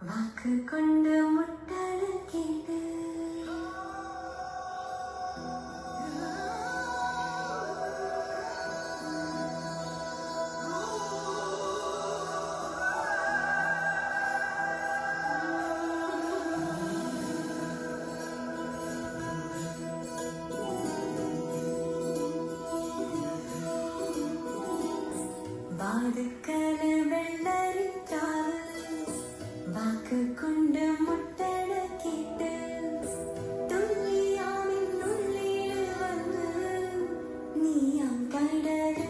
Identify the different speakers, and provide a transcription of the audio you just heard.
Speaker 1: வாக்கு கொண்டு முட்டளு கேட்டு வாதுக்கல வெள்ளரித்தாள் வாக்கு கொண்டு முட்டட கேட்டு துள்ளியாவின் உள்ளே வந்து நீயாம் கடல்